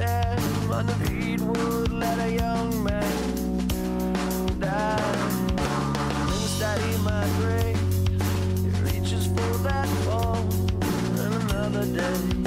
Underneath would let a young man die. Instead, he migrates. He reaches for that phone and another day.